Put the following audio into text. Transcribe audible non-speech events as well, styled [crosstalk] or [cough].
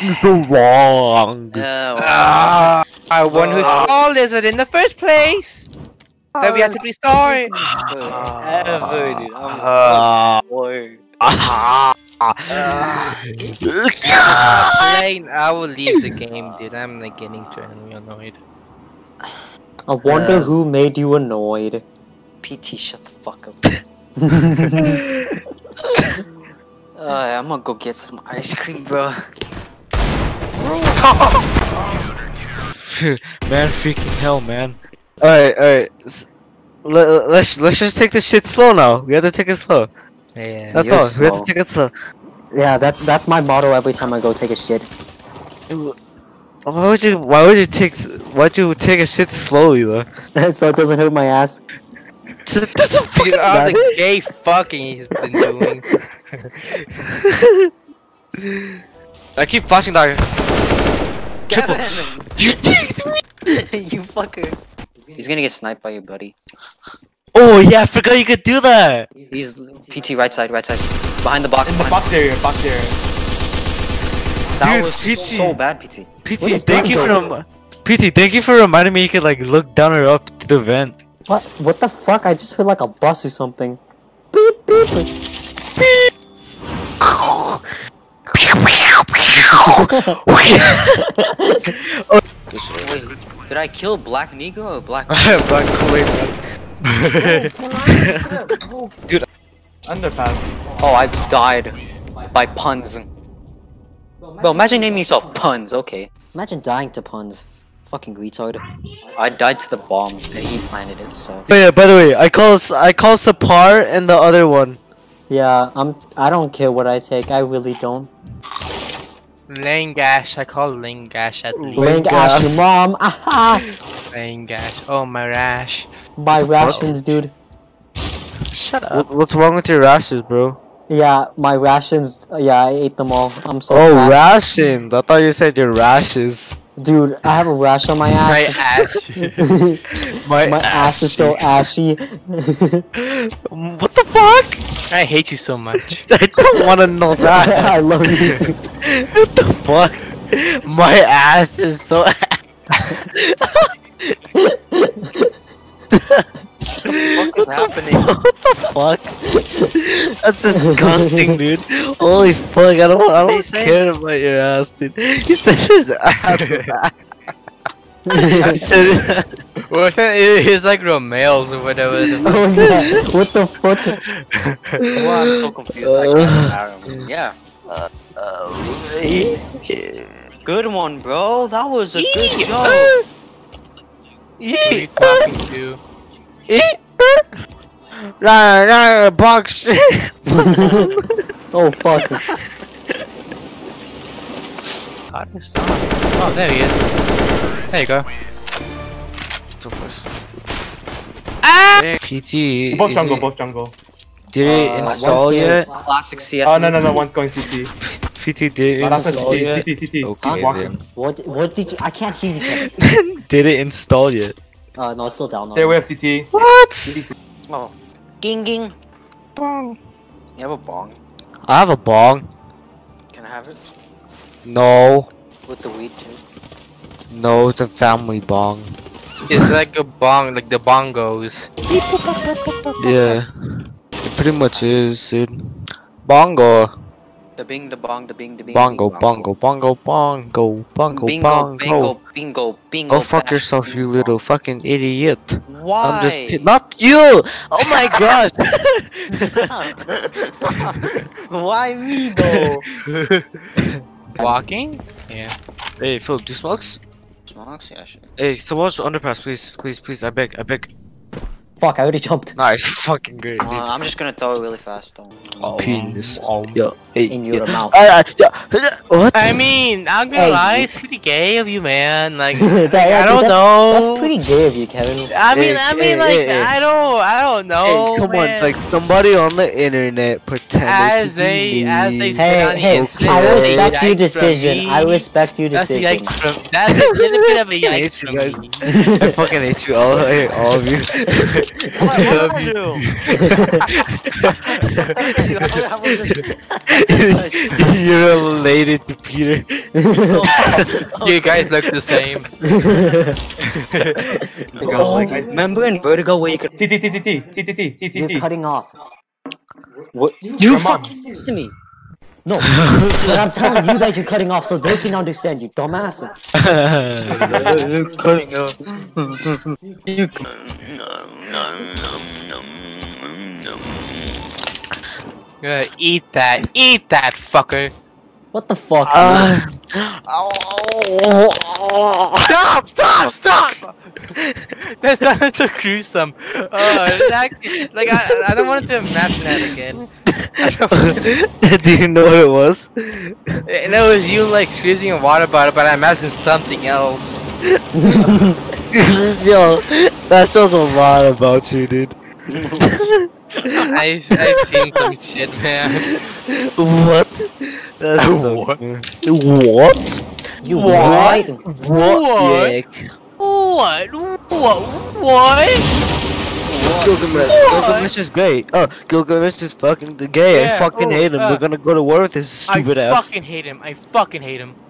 taking so long? Ah, I won who stalled is it in the first place? Then we have to restart. Ever, dude. I'm Ah. so bored. Ah. Lane, I will leave the game, dude. I'm like getting genuinely annoyed. I wonder who made you annoyed. PT, shut the fuck up. [laughs] Uh, I'm gonna go get some ice cream, bro. [laughs] man, freaking hell, man. Alright, alright. Let, let's let's just take this shit slow now. We have to take it slow. Yeah. That's You're all. We have to take it slow. Yeah, that's that's my motto every time I go take a shit. Why would you? Why would you take? Why'd you take a shit slowly though? [laughs] so it doesn't hurt my ass. That's [laughs] that's a fucking all the gay fucking he's been doing. I keep flashing dagger. Triple. [laughs] You dicked me. you fucker. He's gonna get sniped by your buddy. Oh yeah, I forgot you could do that. He's PT right side, right side. Behind the box. In the behind- box area, box area. That Dude, was PT. so bad, PT. PT, What is thank you for PT, thank you for reminding me you could like look down or up to the vent. What? What the fuck? I just heard like a bus or something. Beep Beep beep. [laughs] Wait, did I kill Black Negro or Black? [laughs] Black Kool-Aid. Underpass. Oh, I died by puns. Well, imagine naming yourself puns. Okay, Imagine dying to puns. Fucking retard. I died to the bomb and he planted it. So Oh yeah, by the way, I call s- I call Sapar and the other one. Yeah, I'm. I don't care what I take. I really don't. Lane gash, I call Lane gash at least. Link gas. your mom. [laughs] Aha! Lane gash. Oh my rash. My rations, dude. Shut up. What's wrong with your rashes, bro? Yeah, my rations. Yeah, I ate them all. I'm so Oh, fat. rations. I thought you said your rashes. Dude, I have a rash on my ass. My ass. ass. [laughs] My, my ass is so ashy. [laughs] what the fuck? [laughs] I hate you so much. [laughs] I don't want to know that. [laughs] I love you too. what the fuck? My ass is so. what is happening? What the fuck? That's disgusting, dude. Holy fuck! I don't. I don't did he say? care about your ass, dude. He said his ass. he said. What's [laughs] that? It- It's like Romeo's or whatever. the- [laughs] oh yeah. What the fuck? Well, I'm so confused. I can't [laughs] remember. Yeah, good one, bro. That was a good job. uh, Who are you talking to? Rah, rah, box. Oh fuck. God, this. Oh, there he is. There you go. Ah! PT. Both is jungle, it- both jungle. Did it Uh, install one yet? Classic CS. Oh, no, no, no, one's going CT. [laughs] PT did it that's a install CT, yet? CT, CT. Okay, Walking. What? What did you? I can't hear you. [laughs] Did it install yet? Uh, no, it's still down. Stay away of CT. What? Oh, ging ging. Bong. You have a bong. I have a bong. Can I have it No, with the weed too? no, it's a family bong. It's like a bong, like the bongos. Yeah, it pretty much is, dude. Bongo, The bing, the bong, the bing, the bing. bongo, bing, bongo, bongo, bongo, bongo, Bingo, bongo. bingo, bingo, bingo. Go fuck bash, yourself, you little fucking idiot. Why? I'm just ki- not you. Oh my [laughs] gosh. [laughs] Why me though? [laughs] Walking? Yeah. hey, Phil, do smokes? Smokes? Yeah, sure. Hey, someone's underpass, please, please, please. I beg, I beg. Fuck! I already jumped. Nice, [laughs] fucking great. Uh, I'm just gonna throw it really fast though. dude. Penis. Yo, hey, In your yo. [laughs] mouth. I, I, yeah, what? I mean, I'm gonna Hey, lie, you- it's pretty gay of you, man. Like, [laughs] That- I don't that's, know. That's pretty gay of you, Kevin. I mean, Hey, I mean, hey, like, hey, hey. I don't, I don't know. Hey, come man. on, like somebody on the internet pretended As to they- be as they me. say Hey, hey! internet, I respect your decision. I respect your That's decision. yikes from. That's a little bit of a I yikes from me. I fucking hate you all, all of you. What did I do? You're related to Peter. You guys look the same. Oh, Remember in Vertigo where you could T T T T T T T T T T You're cutting off. what? You Come on. fucking next to me. No, but I'm telling you that you're cutting off so they can understand you, dumbass. Cutting off. Uh, eat that. Eat that, fucker. What the fuck? Uh, Stop! Stop! Stop! [laughs] that sounded so gruesome. Oh, it's actually, like I, I don't want to imagine that again. I [laughs] don't- Do you know what it was? and it was you like squeezing a water bottle, but I imagined something else. [laughs] [laughs] Yo, that says a lot about you, dude. [laughs] I've, I've seen some [laughs] shit, man. what? That's so What? cool. What? you what? white. What? What? Yeah. What? What? What? Gilgamesh. Gilgamesh is gay. Oh, Gilgamesh is fucking gay. I Yeah, fucking oh, hate him. uh, We're gonna go to war with his I stupid ass. fucking hate him. I fucking hate him.